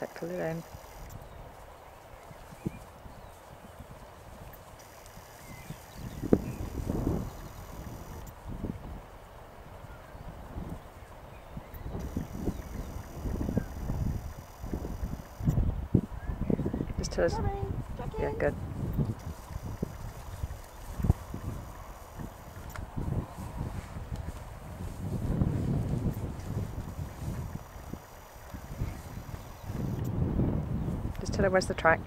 Take pull it in. Just tell us. Yeah, good. Tell her where's the track.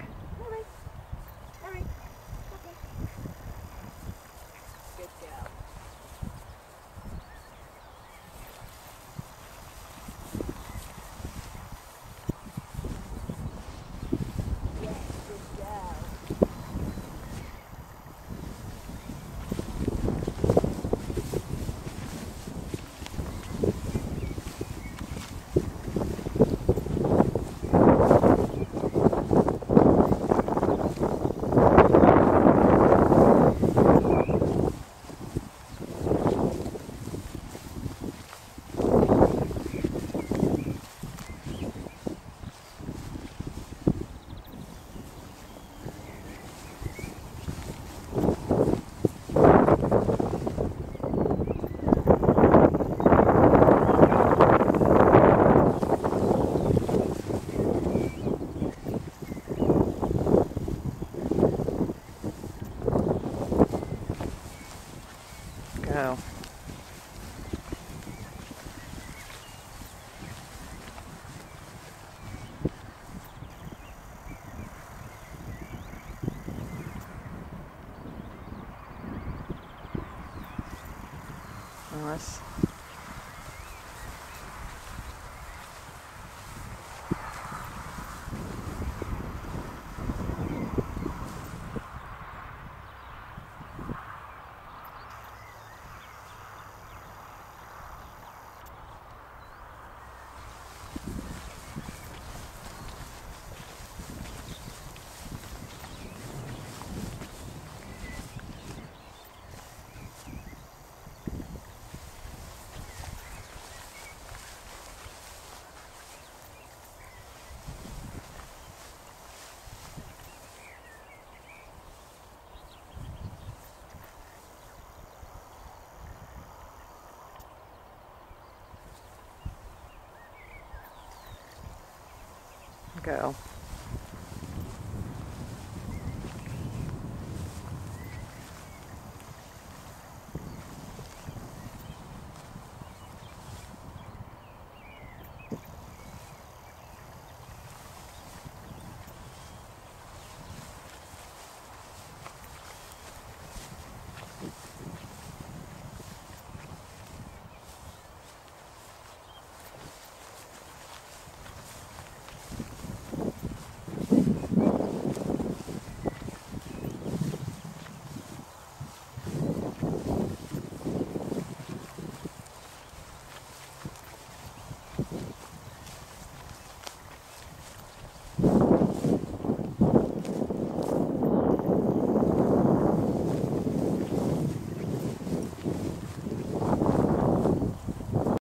Nice. Go.